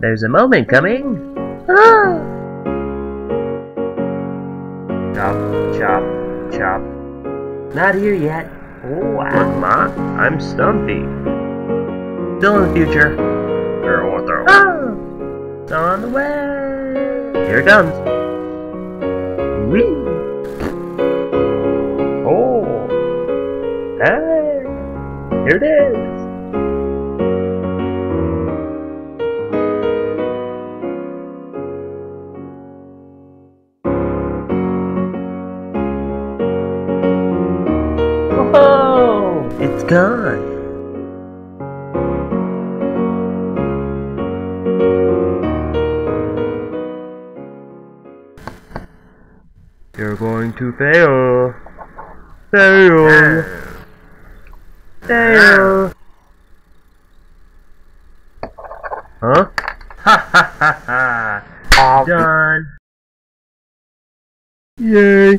There's a moment coming. Ah! Chop, chop, chop. Not here yet. Oh, Ma, I'm Stumpy. Still in the future. Throw. Ah! It's on the way. Here it comes. Whee! Oh, Hey! Here it is. It's gone. you're going to fail. Fail. Fail. Huh? Ha ha ha ha. Done. Yay!